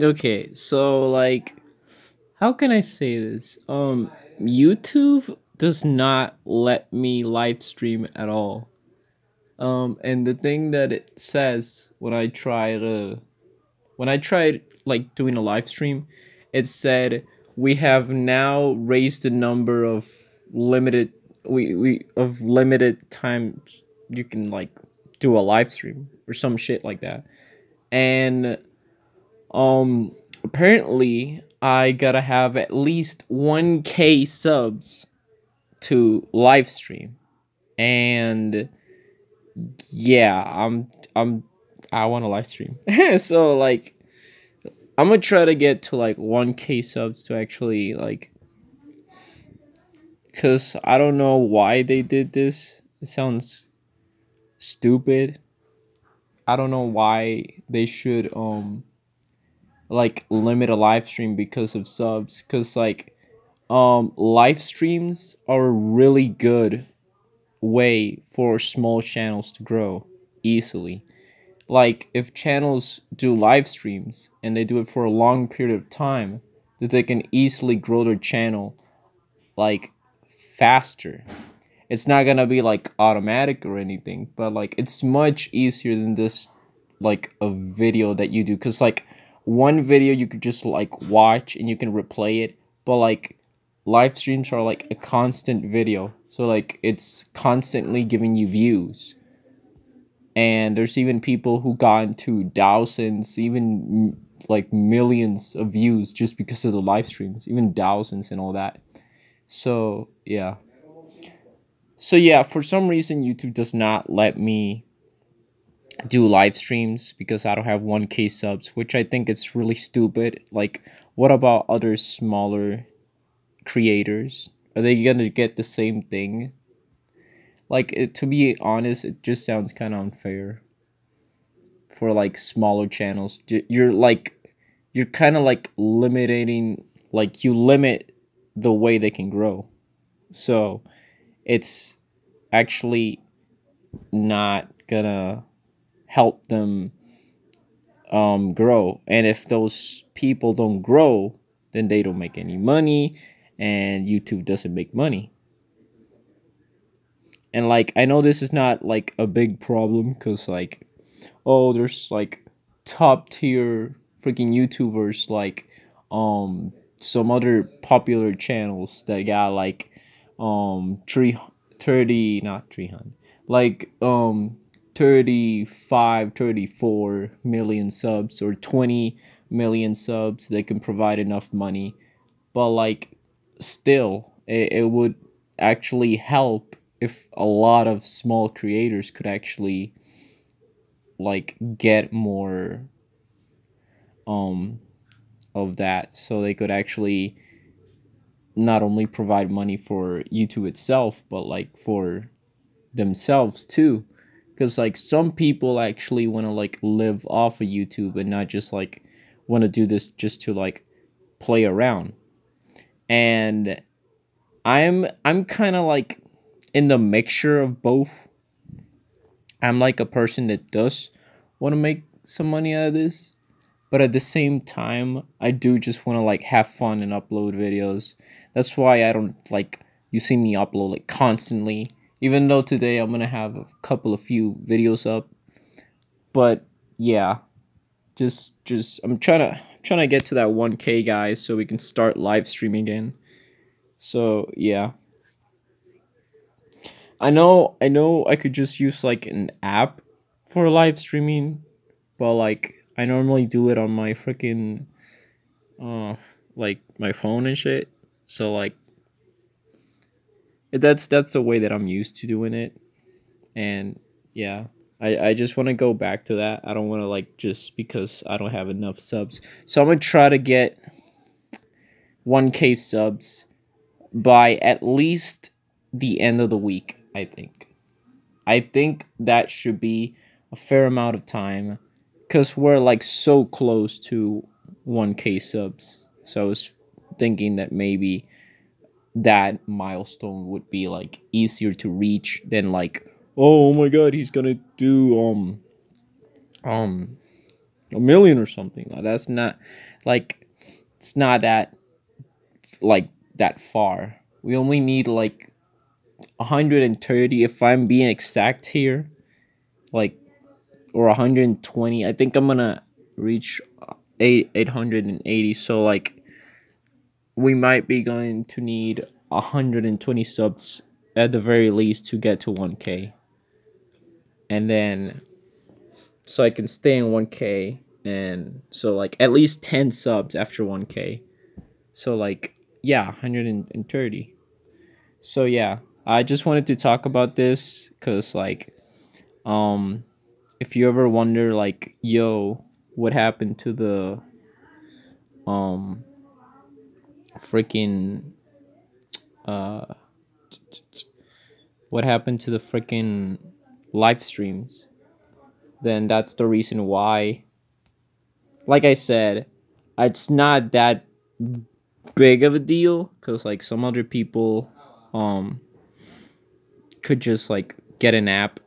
Okay, so like how can I say this? Um YouTube does not let me live stream at all. Um and the thing that it says when I try to when I tried like doing a live stream, it said we have now raised the number of limited we we of limited times you can like do a live stream or some shit like that. And um apparently I gotta have at least 1k subs to live stream. And yeah, I'm I'm I want to live stream. so like I'm gonna try to get to like 1k subs to actually like cuz I don't know why they did this. It sounds stupid. I don't know why they should um like limit a live stream because of subs cuz like um live streams are a really good way for small channels to grow easily. Like if channels do live streams and they do it for a long period of time that they can easily grow their channel like faster. It's not gonna be like automatic or anything but like it's much easier than this like a video that you do because like one video you could just like watch and you can replay it but like live streams are like a constant video. So like it's constantly giving you views. And there's even people who got into thousands even like millions of views just because of the live streams even thousands and all that. So yeah. So yeah for some reason youtube does not let me do live streams because i don't have 1k subs which i think it's really stupid. Like what about other smaller creators? Are they gonna get the same thing? Like it, to be honest it just sounds kind of unfair for like smaller channels. You're like you're kind of like limiting like you limit the way they can grow. So it's actually not gonna help them um grow. And if those people don't grow then they don't make any money and youtube doesn't make money. And like i know this is not like a big problem because like oh there's like top tier freaking youtubers like um some other popular channels that got like um three thirty not 300 like um 35 34 million subs or 20 million subs they can provide enough money. But like still it, it would actually help if a lot of small creators could actually like get more um of that. So they could actually not only provide money for YouTube itself but like for themselves too because like some people actually want to like live off of YouTube and not just like want to do this just to like play around and I'm I'm kind of like in the mixture of both. I'm like a person that does want to make some money out of this, but at the same time, I do just want to like have fun and upload videos. That's why I don't like you see me upload like constantly. Even though today I'm gonna have a couple of few videos up, but yeah, just just I'm trying to trying to get to that 1K guys so we can start live streaming again. So yeah. I know I know I could just use like an app for live streaming, but like I normally do it on my freaking uh like my phone and shit. So like that's that's the way that I'm used to doing it. And yeah, I I just want to go back to that. I don't want to like just because I don't have enough subs. So I'm to try to get 1k subs by at least the end of the week. I think. I think that should be a fair amount of time because we're like so close to 1k subs. So I was thinking that maybe that milestone would be like easier to reach than like oh my god he's gonna do um um a million or something. Like that's not like it's not that like that far. We only need like 130 if I'm being exact here. Like or 120. I think I'm to reach 8 880 so like we might be going to need 120 subs at the very least to get to 1k and then so i can stay in 1k and so like at least 10 subs after 1k so like yeah 130 so yeah i just wanted to talk about this because like um if you ever wonder like yo what happened to the um freaking uh what happened to the freaking live streams? Then that's the reason why like i said it's not that big of a deal because like some other people um could just like get an app.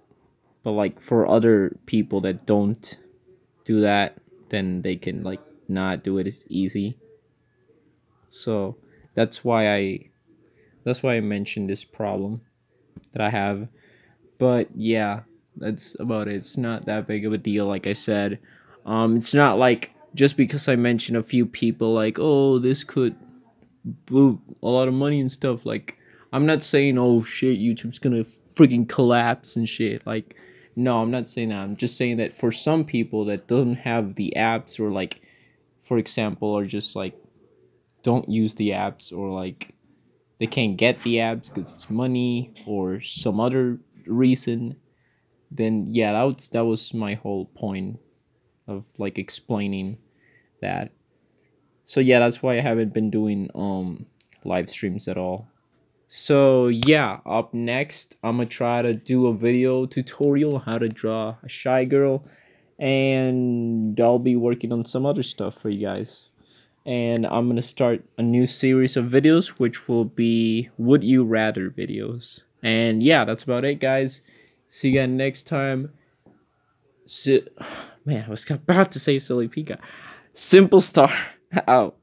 But like for other people that don't do that then they can like not do it as easy so that's why I that's why I mentioned this problem that I have. But yeah, that's about it. It's not that big of a deal like I said. Um it's not like just because I mentioned a few people like, "Oh, this could boot a lot of money and stuff." Like I'm not saying, "Oh shit, YouTube's going to freaking collapse and shit." Like no, I'm not saying that. I'm just saying that for some people that don't have the apps or like for example, are just like don't use the apps or like they can't get the apps because it's money or some other reason then yeah that was that was my whole point of like explaining that. So yeah that's why i haven't been doing um live streams at all. So yeah up next i'm gonna try to do a video tutorial how to draw a shy girl and i'll be working on some other stuff for you guys and I'm going to start a new series of videos, which will be Would You Rather videos. And yeah, that's about it, guys. See you again next time. Si- Man, I was about to say Silly Pika. Simple Star out.